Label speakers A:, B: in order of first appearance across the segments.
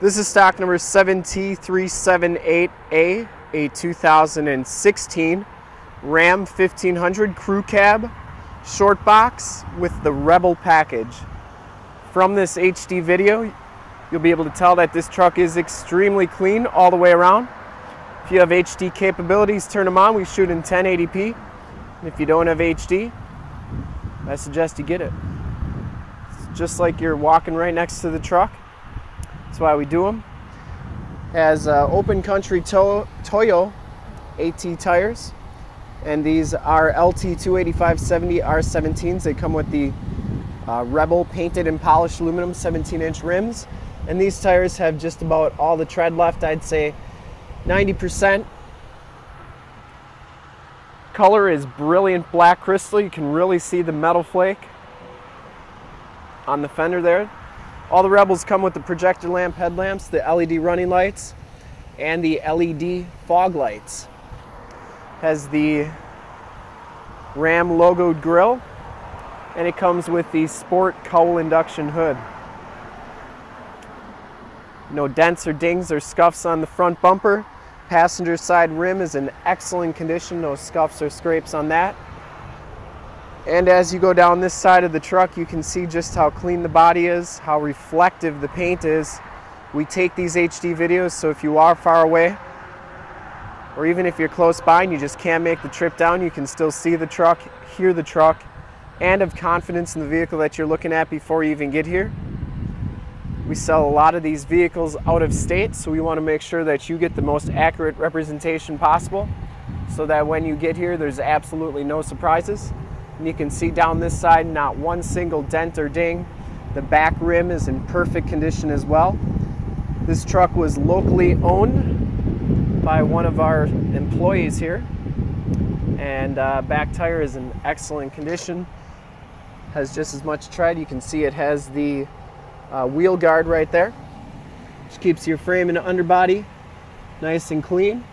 A: This is stock number 7T378A, a 2016 Ram 1500 Crew Cab short box with the Rebel package. From this HD video, you'll be able to tell that this truck is extremely clean all the way around. If you have HD capabilities, turn them on. We shoot in 1080p. And if you don't have HD, I suggest you get it. It's just like you're walking right next to the truck. That's why we do them. Has uh, open country to Toyo AT tires. And these are LT 285-70 R17s. They come with the uh, Rebel painted and polished aluminum 17 inch rims. And these tires have just about all the tread left. I'd say 90%. Color is brilliant black crystal. You can really see the metal flake on the fender there. All the Rebels come with the projector lamp headlamps, the LED running lights, and the LED fog lights. Has the Ram logoed grille, and it comes with the Sport cowl induction hood. No dents or dings or scuffs on the front bumper. Passenger side rim is in excellent condition, no scuffs or scrapes on that. And as you go down this side of the truck, you can see just how clean the body is, how reflective the paint is. We take these HD videos, so if you are far away, or even if you're close by and you just can't make the trip down, you can still see the truck, hear the truck, and have confidence in the vehicle that you're looking at before you even get here. We sell a lot of these vehicles out of state, so we want to make sure that you get the most accurate representation possible so that when you get here, there's absolutely no surprises. And you can see down this side, not one single dent or ding. The back rim is in perfect condition as well. This truck was locally owned by one of our employees here. And uh, back tire is in excellent condition. Has just as much tread. You can see it has the uh, wheel guard right there, which keeps your frame and underbody nice and clean.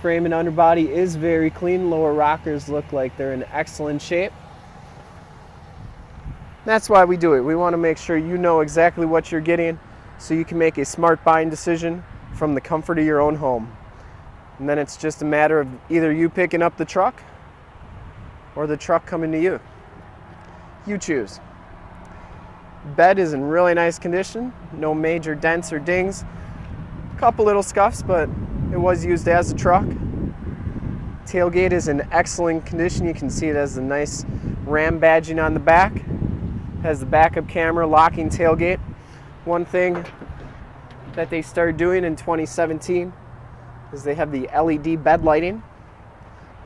A: Frame and underbody is very clean. Lower rockers look like they're in excellent shape. That's why we do it. We want to make sure you know exactly what you're getting so you can make a smart buying decision from the comfort of your own home. And then it's just a matter of either you picking up the truck or the truck coming to you. You choose. Bed is in really nice condition, no major dents or dings. A couple little scuffs, but it was used as a truck. Tailgate is in excellent condition. You can see it has a nice Ram badging on the back. Has the backup camera, locking tailgate. One thing that they started doing in 2017 is they have the LED bed lighting.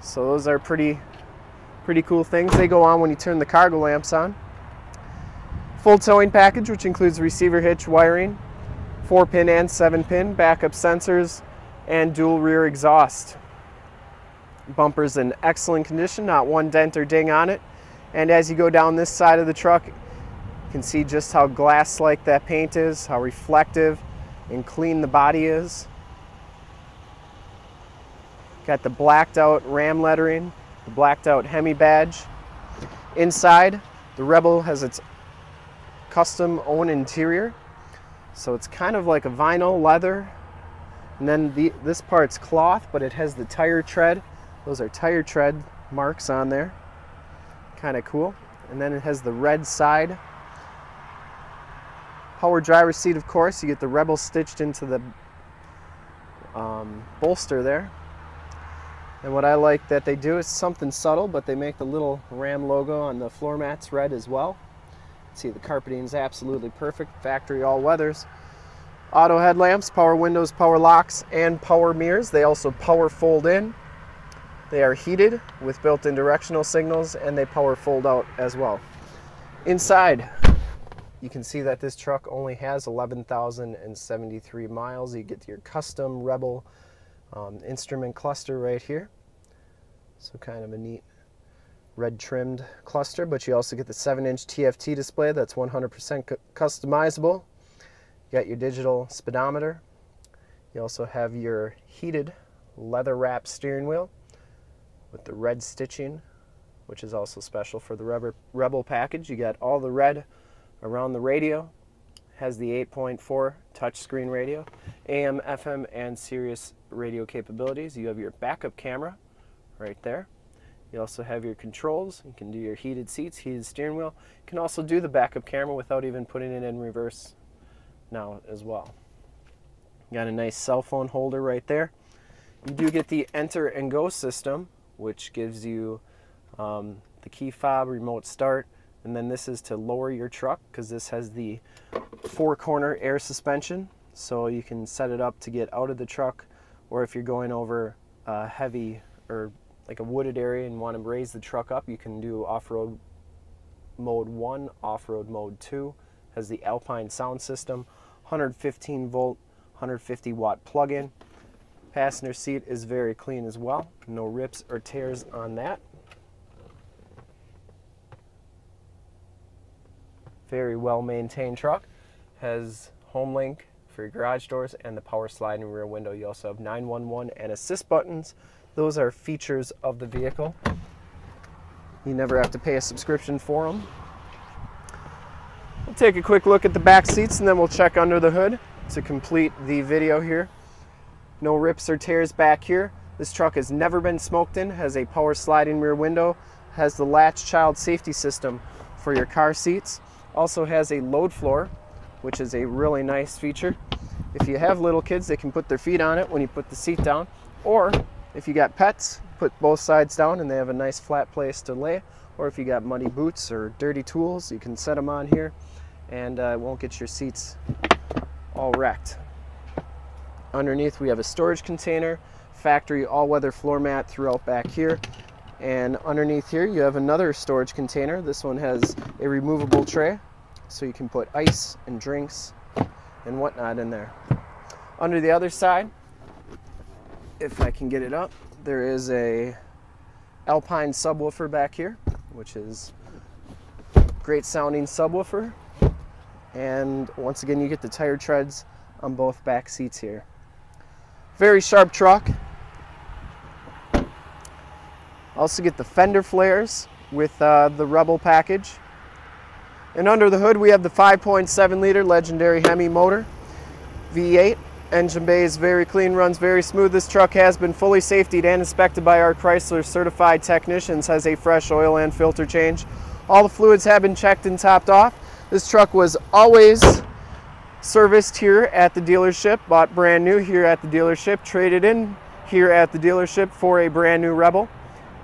A: So those are pretty, pretty cool things. They go on when you turn the cargo lamps on. Full towing package, which includes receiver hitch wiring, 4 pin and 7 pin, backup sensors, and dual rear exhaust. Bumper's in excellent condition, not one dent or ding on it. And as you go down this side of the truck, you can see just how glass-like that paint is, how reflective and clean the body is. Got the blacked out Ram lettering, the blacked out Hemi badge. Inside, the Rebel has its custom own interior. So it's kind of like a vinyl leather. And then the, this part's cloth, but it has the tire tread. Those are tire tread marks on there. Kind of cool. And then it has the red side. Power driver seat, of course. You get the Rebel stitched into the um, bolster there. And what I like that they do is something subtle, but they make the little Ram logo on the floor mats red as well. See, the carpeting is absolutely perfect. Factory all weathers. Auto headlamps, power windows, power locks, and power mirrors. They also power fold in. They are heated with built-in directional signals, and they power fold out as well. Inside, you can see that this truck only has 11,073 miles. You get your custom Rebel um, instrument cluster right here. So kind of a neat red trimmed cluster, but you also get the 7 inch TFT display that's 100% customizable. You got your digital speedometer. You also have your heated leather wrap steering wheel with the red stitching, which is also special for the Rebel package. You got all the red around the radio, has the 8.4 touchscreen radio, AM, FM, and Sirius radio capabilities. You have your backup camera right there. You also have your controls. You can do your heated seats, heated steering wheel. You can also do the backup camera without even putting it in reverse now as well. Got a nice cell phone holder right there. You do get the enter and go system, which gives you um, the key fob, remote start, and then this is to lower your truck because this has the four corner air suspension. So you can set it up to get out of the truck or if you're going over a heavy or like a wooded area and want to raise the truck up, you can do off-road mode 1, off-road mode 2. Has the Alpine sound system, 115 volt, 150 watt plug-in. Passenger seat is very clean as well. No rips or tears on that. Very well maintained truck. Has HomeLink for your garage doors and the power sliding rear window. You also have 911 and assist buttons. Those are features of the vehicle. You never have to pay a subscription for them. We'll take a quick look at the back seats and then we'll check under the hood to complete the video here. No rips or tears back here. This truck has never been smoked in, has a power sliding rear window, has the latch child safety system for your car seats. Also has a load floor, which is a really nice feature. If you have little kids, they can put their feet on it when you put the seat down. Or if you got pets, put both sides down and they have a nice flat place to lay. Or if you got muddy boots or dirty tools, you can set them on here and uh, won't get your seats all wrecked. Underneath we have a storage container, factory all-weather floor mat throughout back here. And underneath here you have another storage container. This one has a removable tray so you can put ice and drinks and whatnot in there. Under the other side, if I can get it up, there is a Alpine subwoofer back here, which is great sounding subwoofer. And once again, you get the tire treads on both back seats here. Very sharp truck. Also get the fender flares with uh, the Rebel package. And under the hood we have the 5.7 liter legendary Hemi motor, V8. Engine bay is very clean, runs very smooth. This truck has been fully safetied and inspected by our Chrysler certified technicians, has a fresh oil and filter change. All the fluids have been checked and topped off. This truck was always serviced here at the dealership, bought brand new here at the dealership, traded in here at the dealership for a brand new Rebel.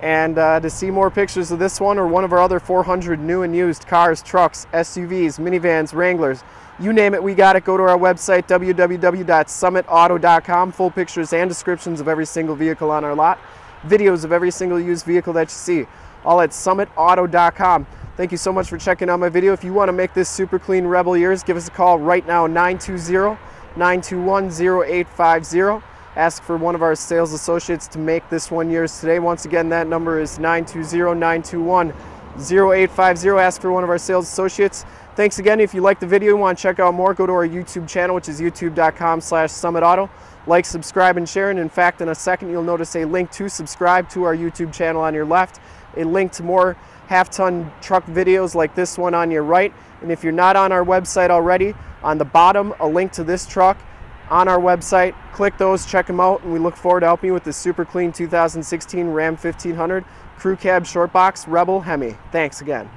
A: And uh, to see more pictures of this one or one of our other 400 new and used cars, trucks, SUVs, minivans, Wranglers, you name it, we got it. Go to our website, www.summitauto.com. Full pictures and descriptions of every single vehicle on our lot. Videos of every single used vehicle that you see. All at summitauto.com. Thank you so much for checking out my video. If you want to make this super clean Rebel yours, give us a call right now, 920-921-0850. Ask for one of our sales associates to make this one yours today. Once again, that number is 920-921-0850. Ask for one of our sales associates. Thanks again. If you like the video and want to check out more, go to our YouTube channel, which is youtube.com slash summitauto. Like, subscribe, and share. And in fact, in a second, you'll notice a link to subscribe to our YouTube channel on your left, a link to more half-ton truck videos like this one on your right. And if you're not on our website already, on the bottom, a link to this truck on our website. Click those, check them out, and we look forward to helping you with this super clean 2016 Ram 1500 Crew Cab Short Box Rebel Hemi. Thanks again.